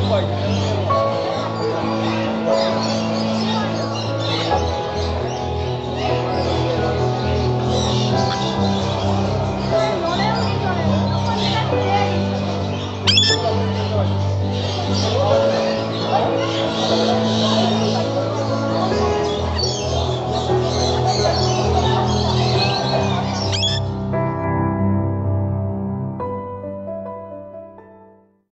Oh my goodness.